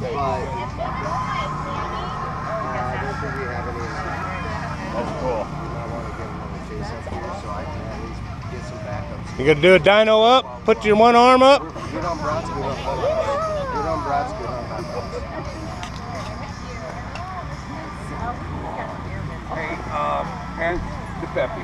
but uh, I don't think we have any. That's cool. You gonna do a dyno up? Put your one arm up? Good on brats, good on Brad's. Good on brats, good on hot. Hey, um, and the Peppy.